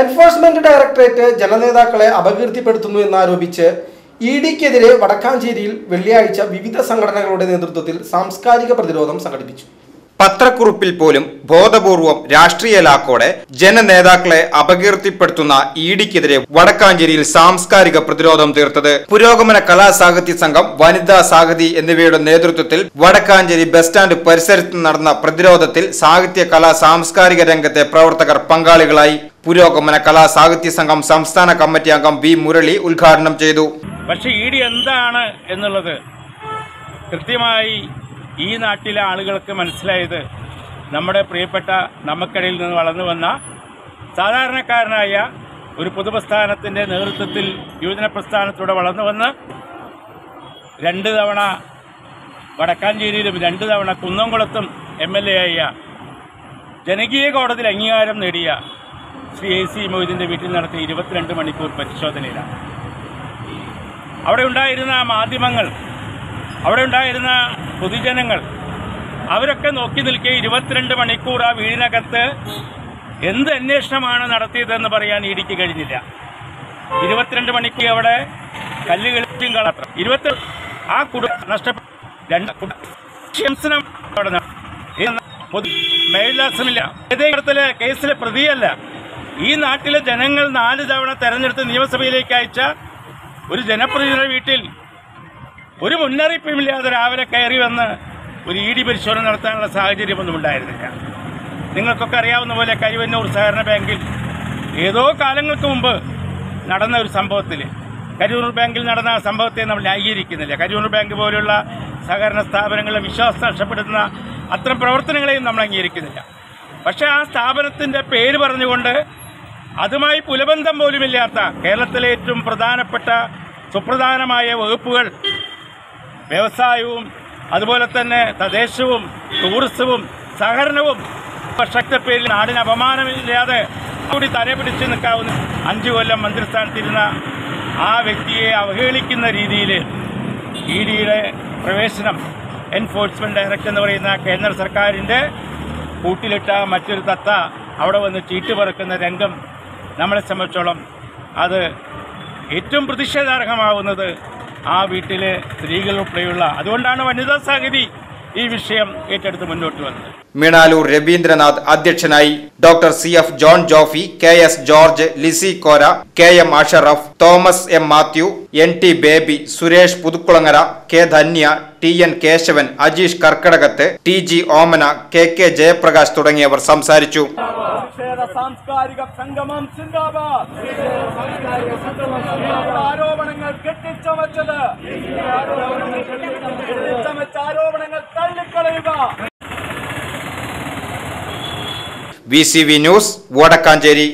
Enforcement directorate ജനനേതാക്കളെ അപകീർത്തിപ്പെടുത്തുന്നു എന്നാരോപിച്ച് E ഡിക്കെതിരെ വടക്കാഞ്ചേരിയിൽ വെള്ളിയാഴ്ച വിവിധ സംഘടനകളുടെ നേതൃത്വത്തിൽ സാംസ്കാരിക പ്രതിരോധം സംഘടിപ്പിച്ചു. പത്രക്കുറിപ്പിൽ പോലും ബോധപൂർവം രാഷ്ട്രീയ ലാക്കോടെ ജനനേതാക്കളെ അപകീർത്തിപ്പെടുത്തുന്ന ഇഡിക്കെതിരെ വടക്കാഞ്ചേരിയിൽ സാംസ്കാരിക പ്രതിരോധം തീർത്തത്. പുരോഗമന കലാസാഹിത്യ സംഘം വനിതാ സാഹിതി എന്നിവയുടെ നേതൃത്വത്തിൽ വടക്കാഞ്ചേരി ബസ് സ്റ്റാൻഡ് പരിസരത്ത് നടന്ന പ്രതിരോധത്തിൽ സാഹിത്യ കലാ സാംസ്കാരിക രംഗത്തെ പ്രവർത്തകർ പങ്കാളികളായി. പുരോഗമന കലാ സാഹിത്യ സംഘം സംസ്ഥാന കമ്മിറ്റി അംഗം വി മുരളി ഉദ്ഘാടനം ചെയ്തു. പക്ഷേ ഇ ഡി എന്താണ് എന്നുള്ളത് കൃത്യമായി ഈ നാട്ടിലെ ആളുകൾക്ക് മനസ്സിലായത് നമ്മുടെ പ്രിയപ്പെട്ട നമുക്കിടയിൽ നിന്ന് വളർന്നു വന്ന സാധാരണക്കാരനായ ഒരു പൊതുപ്രസ്ഥാനത്തിന്റെ നേതൃത്വത്തിൽ യുവജന പ്രസ്ഥാനത്തിലൂടെ വളർന്നു വന്ന് രണ്ട് തവണ വടക്കാഞ്ചേരിയിലും രണ്ട് തവണ കുന്നംകുളത്തും എം എൽ എ ആയ ജനകീയ കോടതിയിൽ അംഗീകാരം നേടിയ ശ്രീ എ സി മൊയ്തീന്റെ വീട്ടിൽ നടത്തിയ ഇരുപത്തിരണ്ട് മണിക്കൂർ പരിശോധനയിലാണ്. അവിടെ ഉണ്ടായിരുന്ന മാധ്യമങ്ങൾ അവിടെ ഉണ്ടായിരുന്ന പൊതുജനങ്ങൾ അവരൊക്കെ നോക്കി നിൽക്കെ ഇരുപത്തിരണ്ട് മണിക്കൂർ ആ വീടിനകത്ത് എന്ത് അന്വേഷണമാണ് നടത്തിയതെന്ന് പറയാൻ ഇടിക്ക് കഴിഞ്ഞില്ല. ഇരുപത്തിരണ്ട് മണിക്ക് അവിടെ കല്ല് കളിച്ചും കളത്ര. ഇരുപത്തി ആ കുട നഷ്ടപ്പെട്ട രണ്ട് കുട- ശംസനം അവിടെ മേൽവിലാസമില്ല ഇടത്തിലെ കേസിലെ പ്രതിയല്ല. ഈ നാട്ടിലെ ജനങ്ങൾ നാല് തവണ തെരഞ്ഞെടുത്ത് നിയമസഭയിലേക്ക് അയച്ച ഒരു ജനപ്രതിനിധിയുടെ വീട്ടിൽ ഒരു മുന്നറിയിപ്പുമില്ലാതെ രാവിലെ കയറി വന്ന് ഒരു ഇ ഡി പരിശോധന നടത്താനുള്ള സാഹചര്യമൊന്നും ഉണ്ടായിരുന്നില്ല. നിങ്ങൾക്കൊക്കെ അറിയാവുന്ന പോലെ കരുവന്നൂർ സഹകരണ ബാങ്കിൽ ഏതോ കാലങ്ങൾക്ക് മുമ്പ് നടന്ന ഒരു സംഭവത്തിൽ കരൂർ ബാങ്കിൽ നടന്ന ആ സംഭവത്തെ നമ്മൾ ന്യായീകരിക്കുന്നില്ല. കരൂർ ബാങ്ക് പോലുള്ള സഹകരണ സ്ഥാപനങ്ങളെ വിശ്വാസം നഷ്ടപ്പെടുത്തുന്ന അത്തരം പ്രവർത്തനങ്ങളെയും നമ്മൾ അംഗീകരിക്കുന്നില്ല. പക്ഷേ ആ സ്ഥാപനത്തിന്റെ പേര് പറഞ്ഞുകൊണ്ട് അതുമായി പുലബന്ധം പോലുമില്ലാത്ത കേരളത്തിലെ ഏറ്റവും പ്രധാനപ്പെട്ട സുപ്രധാനമായ വകുപ്പുകൾ വ്യവസായവും അതുപോലെ തന്നെ തദ്ദേശവും ടൂറിസവും സഹകരണവും വർഷത്തെ പേരിൽ നാടിന് അപമാനമില്ലാതെ കൂടി തല പിടിച്ച് നിൽക്കാവുന്ന അഞ്ചു കൊല്ലം മന്ത്രിസ്ഥാനത്തിരുന്ന ആ വ്യക്തിയെ അവഹേളിക്കുന്ന രീതിയിൽ ഇ ഡിയുടെ പ്രവേശനം എൻഫോഴ്സ്മെന്റ് ഡയറക്ടർ എന്ന് പറയുന്ന കേന്ദ്ര സർക്കാരിന്റെ കൂട്ടിലിട്ട മറ്റൊരു തത്ത അവിടെ വന്ന് ചീട്ട് പറക്കുന്ന രംഗം നമ്മളെ സംബന്ധിച്ചോളം അത് ഏറ്റവും പ്രതിഷേധാർഹമാവുന്നത് ആ വീട്ടിലെ സ്ത്രീകൾ ഉൾപ്പെടെയുള്ള അതുകൊണ്ടാണ് വനിതാ സാഹിതി ഈ വിഷയം ഏറ്റെടുത്ത് മുന്നോട്ട് വന്നത്. മീണാലൂർ രവീന്ദ്രനാഥ് അധ്യക്ഷനായി doctor C F John Jophy K S George Lizzy Kora K M Ashraf Thomas M Mathew N T Baby Suresh Puthukulangara K Dhanya T N Kesavan Ajeesh Karkkadakathu T G Omana K K Jayaprakash തുടങ്ങിയവർ സംസാരിച്ചു. സാംസ്കാരിക സംഗമം സിന്ദാബാദ്. ആരോപണങ്ങൾ കെട്ടിച്ചമച്ചത്. കെട്ടിച്ചമച്ച ആരോപണങ്ങൾ തള്ളിക്കളയുക. V C V news Vadakkanchery.